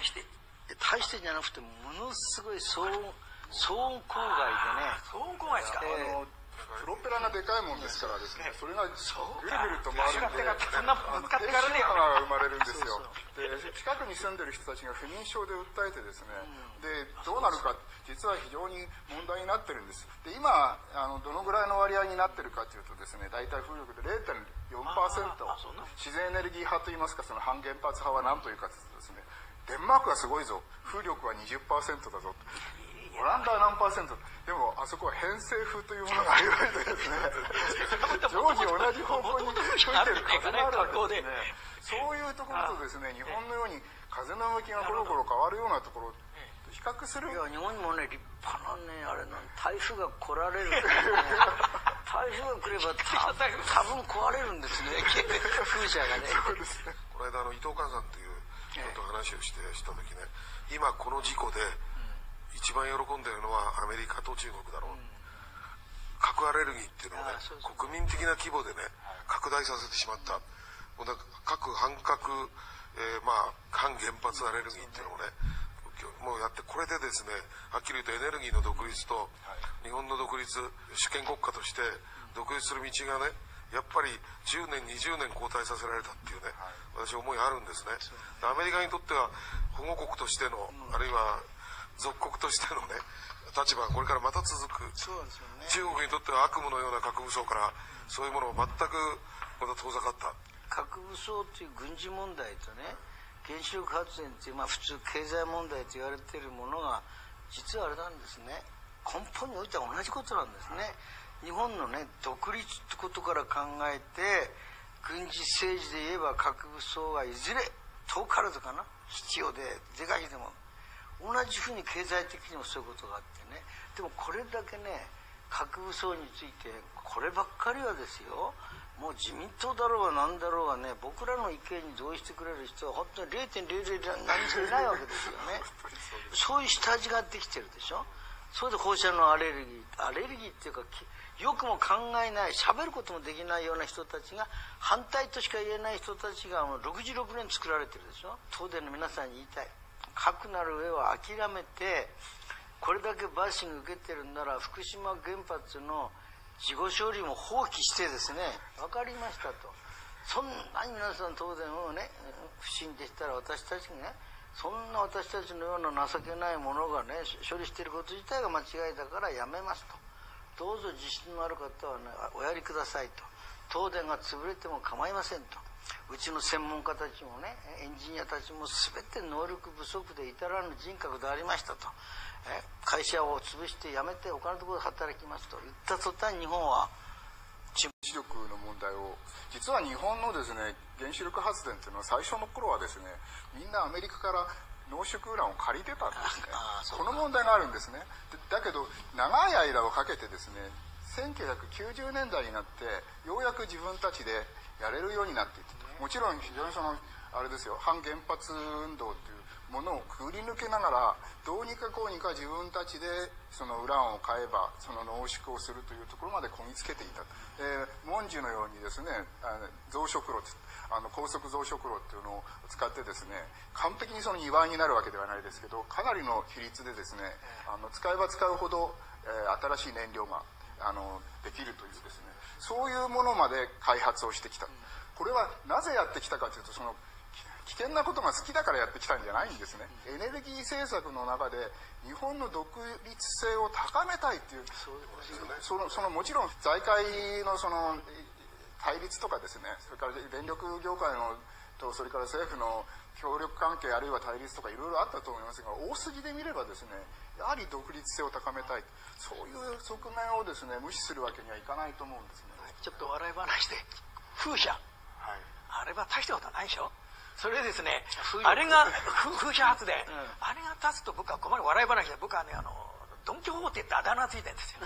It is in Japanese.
大して大してじゃなくてものすごい騒音騒音郊外でね。騒音郊外ですか、えープロペラがでかいもんですからですね、それがぐるぐると回るんで、そんなぶつかってが生まれるんですよ。で、近くに住んでる人たちが不妊症で訴えてですね、で、どうなるか、実は非常に問題になってるんです。で、今、あの、どのぐらいの割合になってるかというとですね、大体風力で0.4%あそんな、自然エネルギー派といいますか、その反原発派は何というかというとですね、デンマークはすごいぞ、風力は20%だぞ。オランダは何パーセント？でもあそこは偏西風というものがありましてですね。常時同じ方向に吹いてる風があるわけですね。そういうところとですね日本のように風の向きがコロコロ変わるようなところ。と比較する。いや日本にもね立派なねあれなん台風が来られるんですね。台風が来ればた 多分壊れるんですね。風車がね。そうですね。この間あの伊藤寛さんっていう人と話をしてした時ね。今この事故で一番喜んでるのはアメリカと中国だろう、核アレルギーっていうのをね国民的な規模でね拡大させてしまった、もうだから核反核、えーまあ反原発アレルギーっていうのをねもうやってこれでですねはっきり言うとエネルギーの独立と日本の独立主権国家として独立する道がねやっぱり10年20年後退させられたっていうね、私思いあるんですね。でアメリカにとっては保護国としての、あるいは属国としてのね立場がこれからまた続く。そうですよね。中国にとっては悪夢のような核武装からそういうものを全くまた遠ざかった。核武装という軍事問題とね原子力発電っていう、まあ、普通経済問題と言われているものが実はあれなんですね。根本においては同じことなんですね日本のね独立ってことから考えて軍事政治で言えば核武装がいずれ遠からずかな必要で是が非でも同じふうに経済的にもそういうことがあってね。でもこれだけね核武装についてこればっかりはですよもう自民党だろうが何だろうがね僕らの意見に同意してくれる人は本当に0.00何しかいないわけですよね。そういう下地ができてるでしょそれで放射能アレルギーアレルギーっていうかよくも考えない喋ることもできないような人たちが反対としか言えない人たちがもう66年作られてるでしょ？東電の皆さんに言いたい。核なる上は諦めてこれだけバッシング受けてるんなら福島原発の事後処理も放棄してですね分かりましたと。そんなに皆さん東電をね不審でしたら私たちがねそんな私たちのような情けないものがね処理していること自体が間違いだからやめますと。どうぞ自信のある方はねおやりくださいと。東電が潰れても構いませんと。うちの専門家たちもねエンジニアたちも全て能力不足で至らぬ人格でありましたと。え会社を潰して辞めて他のところで働きますと。言った途端日本は子力の問題を実は日本のですね原子力発電っていうのは最初の頃はですねみんなアメリカから濃縮ウランを借りてたんですね。この問題があるんですね。でだけど長い間をかけてですね1990年代になってようやく自分たちでやれるようになっていった。もちろん非常にそのあれですよ反原発運動っていうものをくぐり抜けながらどうにかこうにか自分たちでそのウランを買えばその濃縮をするというところまでこぎつけていたでモンジュのようにですねあの増殖炉あの高速増殖炉っていうのを使ってですね完璧にその2倍になるわけではないですけどかなりの比率でですねあの使えば使うほど、えー新しい燃料があのできるというですね。そういうものまで開発をしてきた。これはなぜやってきたかというとその危険なことが好きだからやってきたんじゃないんですね。エネルギー政策の中で日本の独立性を高めたいっていうそのそのもちろん財界のその対立とかですねそれから電力業界のとそれから政府の協力関係あるいは対立とかいろいろあったと思いますが大筋で見ればですねやはり独立性を高めたい。そういう側面をですね無視するわけにはいかないと思うんですね。ちょっと笑い話で風車。はい。あれは大したことはないでしょそれでですね。あれが風風車発電、ん。あれが立つと僕は困る。笑い話で。僕はねあのドン・キホーテってあだ名ついてるんですよ